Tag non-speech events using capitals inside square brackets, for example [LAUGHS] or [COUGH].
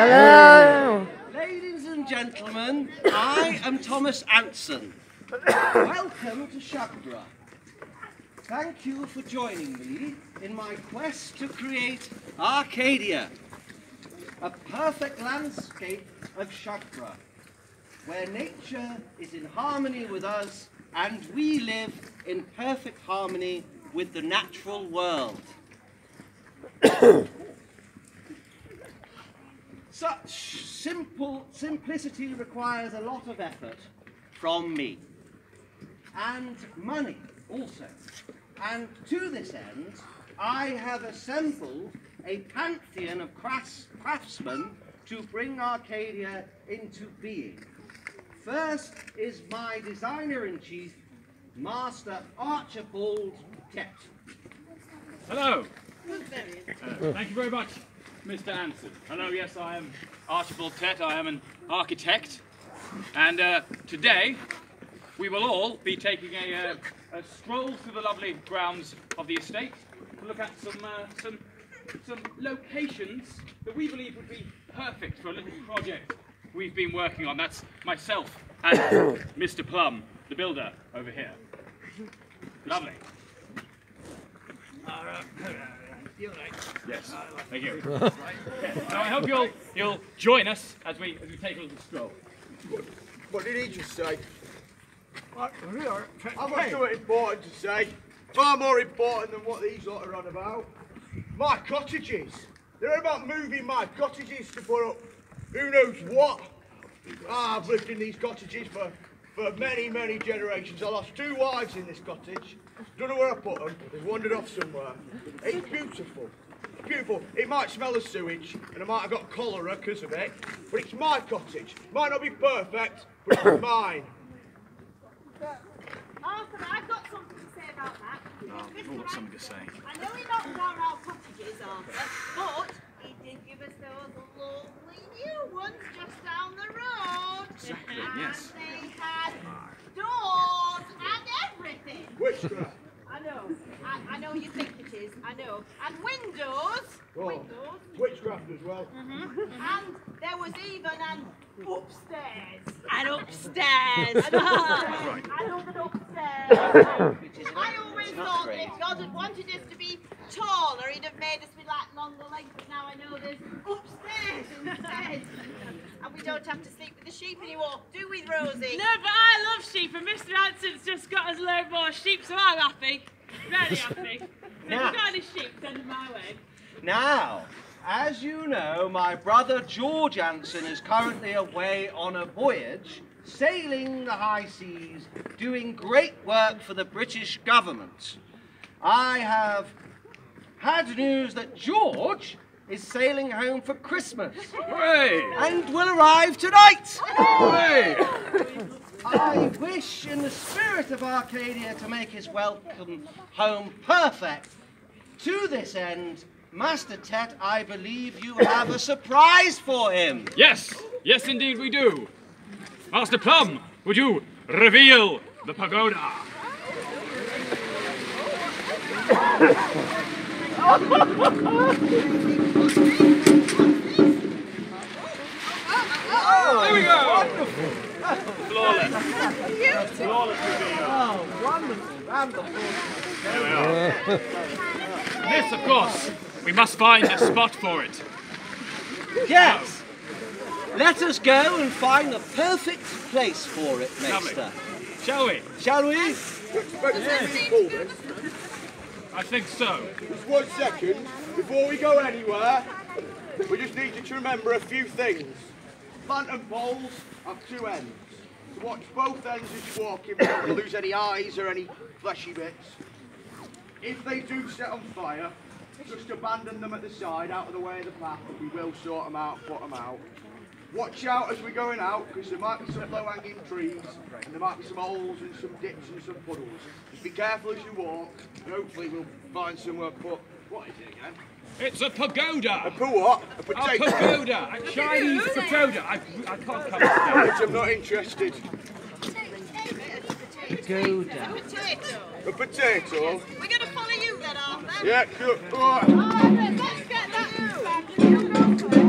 Hello! Ladies and gentlemen, I am Thomas Anson. Welcome to Shugborough. Thank you for joining me in my quest to create Arcadia, a perfect landscape of Shugborough, where nature is in harmony with us and we live in perfect harmony with the natural world. [COUGHS] Such simple simplicity requires a lot of effort from me and money also. And to this end, I have assembled a pantheon of crafts, craftsmen to bring Arcadia into being. First is my designer in chief, Master Archibald Tett. Hello. Uh, thank you very much, Mr. Anson. Hello, yes, I am Archibald Tett. I am an architect. And uh, today, we will all be taking a, uh, a stroll through the lovely grounds of the estate to look at some, uh, some, some locations that we believe would be perfect for a little project we've been working on. That's myself and [COUGHS] Mr. Plum, the builder, over here. Lovely. Yes, thank you. [LAUGHS] Now I hope you'll you'll join us as we as we take a little stroll. What did he just say? I've got something important to say. Far more important than what these lot are on about. My cottages. They're about moving my cottages to put up who knows what. I've lived in these cottages for, for many, many generations. I lost two wives in this cottage. Don't know where I put them. They've wandered off somewhere. It's beautiful. Beautiful. It might smell of sewage, and I might have got cholera because of it, but it's my cottage. Might not be perfect, but it's [COUGHS] mine. Arthur, I've got something to say about that. Mr. got something to say. I know he knocked down our cottages, Arthur, but he did give us those lovely new ones just down the road. Exactly, and yes. they had doors and everything. Witchcraft. I know. I, I know you think it is. I know. And windows. Oh. Windows. Witchcraft as well. Mm-hmm, mm-hmm. And there was even an upstairs. And upstairs. and up and upstairs. [LAUGHS] I always thought that if God had wanted us to be taller, he'd have made us be like legs, but now I know there's upstairs instead. and we don't have to sleep with the sheep anymore, do we, Rosie? No, but I love sheep, and Mr. Anson's just got us a load more sheep, so I'm happy. Very [LAUGHS] happy. So if you've got any sheep, send them my way. Now, as you know, my brother George Anson is currently away on a voyage, sailing the high seas, doing great work for the British government. I have had news that George is sailing home for Christmas Hooray! and will arrive tonight. Hooray! I wish, in the spirit of Arcadia, to make his welcome home perfect. To this end, Master Tett, I believe you have a surprise for him. Yes, yes indeed we do. Master Plum, would you reveal the pagoda? There we go! Flawless. Flawless reveal. Oh, wonderful, wonderful. There we are. This, of course, we must find a spot for it. Yes. Let us go and find the perfect place for it, Lovely. Maester. Shall we? Shall we? I think so. Just one second. Before we go anywhere, we just need you to remember a few things. Lantern poles have two ends. So watch both ends as you walk in, don't lose any eyes or any fleshy bits. If they do set on fire, just abandon them at the side, out of the way of the path, and we will sort them out, put them out. Watch out as we're going out, because there might be some low-hanging trees, and there might be some holes and some dips and some puddles. Just be careful as you walk, and hopefully we'll find somewhere put, what is it again? It's a pagoda. A poo what? A A potato. pagoda. A Chinese pagoda. I, I can't come today. I'm not interested. Pagoda. Potato. A potato? We're going to follow you then, aren't we? Yeah, good. All right. All right, let's get that. You go